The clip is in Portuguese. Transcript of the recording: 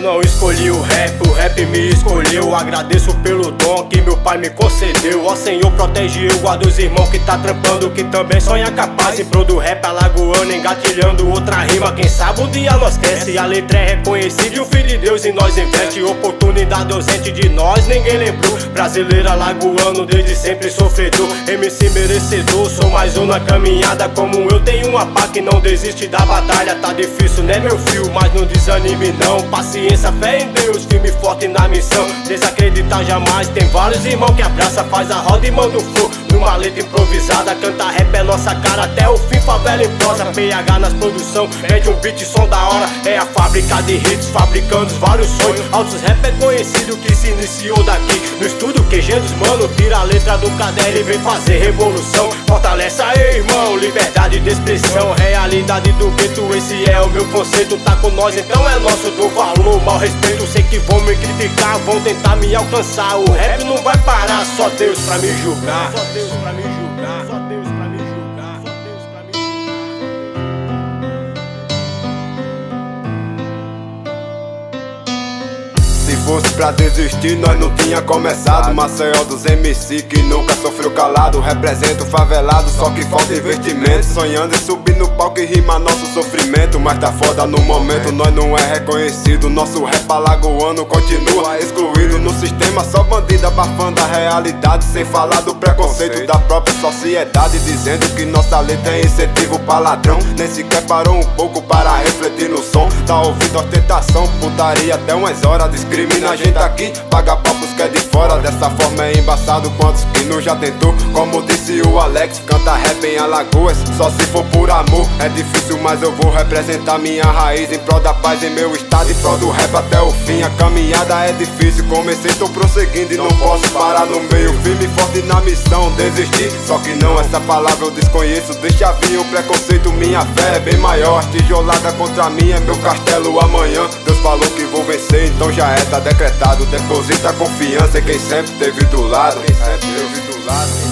não escolhi o rap, o rap me escolheu. Agradeço pelo dom que meu pai me concedeu. Ó Senhor, protege eu, guarda os irmãos que tá trampando, que também sonha capaz. Em pro do rap alagoano, engatilhando outra rima. Quem sabe um dia nós cresce. A letra é reconhecida e o filho de Deus em nós investe. Oportunidade ausente de nós, ninguém lembrou. Brasileiro alagoano, desde sempre sofredor. MC merecedor, sou mais um na caminhada. Como eu tenho uma pá que não desiste da batalha. Tá difícil, né, meu filho? Mas não desanime, não. Paciência, fé em Deus, firme e forte na missão. Desacreditar jamais. Tem vários irmãos que abraça, faz a roda e manda o fogo. Numa letra improvisada, canta rap é nossa cara até o fim, favela em prosa. PH nas produção, mede um beat, som da hora. É a fábrica de hits, fabricando vários sonhos. Altos rap é conhecido que se iniciou daqui. No estúdio QG dos mano, tira a letra do caderno e vem fazer revolução. Fortalece aí, irmão, liberdade de expressão. Realidade do gueto, esse é o meu conceito. Tá com nós, então é nosso. Do valor, mal respeito. Sei que vão me criticar, vão tentar me alcançar. O rap não vai parar, só Deus pra me julgar. Só Deus pra me julgar. Só Deus pra me julgar. Só Deus pra me julgar. Se fosse pra desistir, nós não tinha começado. Maceió dos MC que nunca sofreu calado. Representa o favelado, só que falta investimento. Sonhando em subir no palco e rimar nosso sofrimento. Mas tá foda no momento, nós não é reconhecido. Nosso rap alagoano continua excluído no sistema. Só bandido abafando a realidade. Sem falar do preconceito da própria sociedade. Dizendo que nossa letra é incentivo pra ladrão. Nem sequer parou um pouco para refletir no som. Tá ouvindo ostentação, putaria até umas horas. Discrimina a gente aqui, paga papos que é de fora. Dessa forma é embaçado. Quantos que não já tentou? Como disse o Alex, canta rap em Alagoas. Só se for por amor. É difícil, mas eu vou representar minha raiz. Em prol da paz em meu estado. Em prol do rap até o fim. A caminhada é difícil. Comecei, tô prosseguindo e não posso parar no meio. Firme e forte na missão. Desistir, só que não, essa palavra eu desconheço. Deixa vir o preconceito, minha fé é bem maior. Tijolada contra mim é meu castelo amanhã. Deus falou que vou vencer, então já é, tá decretado. Deposita confiança em quem sempre teve do lado. Quem sempre teve do lado.